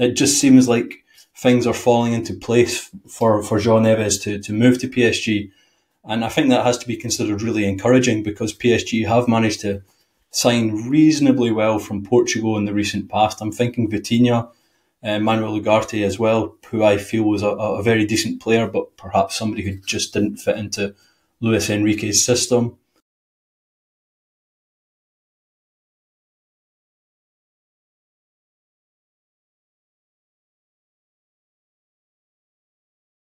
it just seems like things are falling into place for, for Joao Neves to, to move to PSG. And I think that has to be considered really encouraging because PSG have managed to sign reasonably well from Portugal in the recent past. I'm thinking Vitinha, uh, Manuel Ugarte as well, who I feel was a, a, very decent player, but perhaps somebody who just didn't fit into Luis Enrique's system.